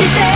して